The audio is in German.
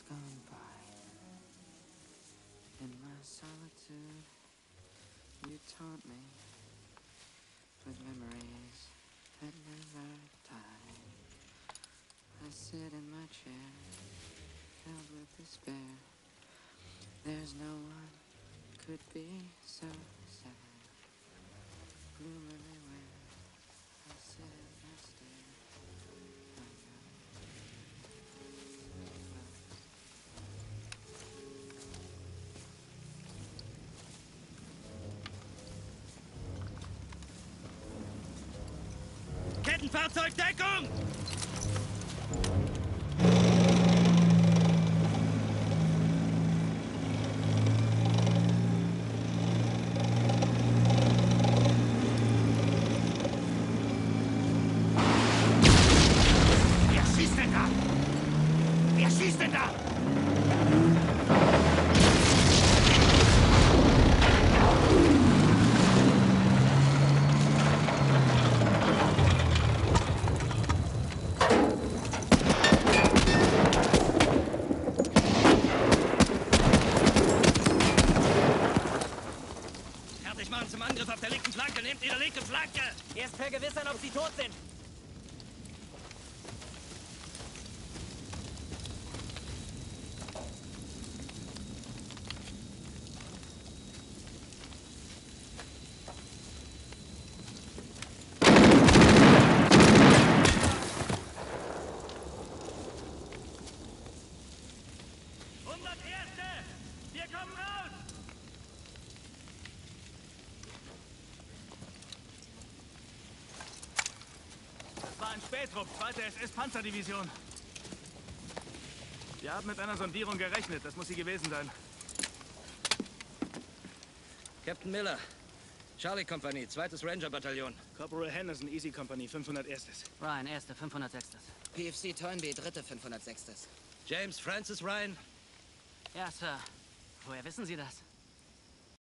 gone by. In my solitude, you taught me with memories that never die. I sit in my chair, filled with despair. There's no one could be so sad. Kettenfahrzeugdeckung! Wer schießt denn da? Wer schießt denn da? Angriff auf der linken Flanke. Nehmt ihre linke Flanke! Erst vergewissern, ob sie tot sind. Hunderterste! Wir kommen raus! Spätrupp, zweite SS-Panzerdivision. Wir haben mit einer Sondierung gerechnet. Das muss sie gewesen sein. Captain Miller. Charlie-Kompanie, zweites Ranger-Bataillon. Corporal Henderson, Easy Company, 501. Ryan, erste, 506. PFC Toynbee, dritte 506. James Francis Ryan. Ja, Sir. Woher wissen Sie das?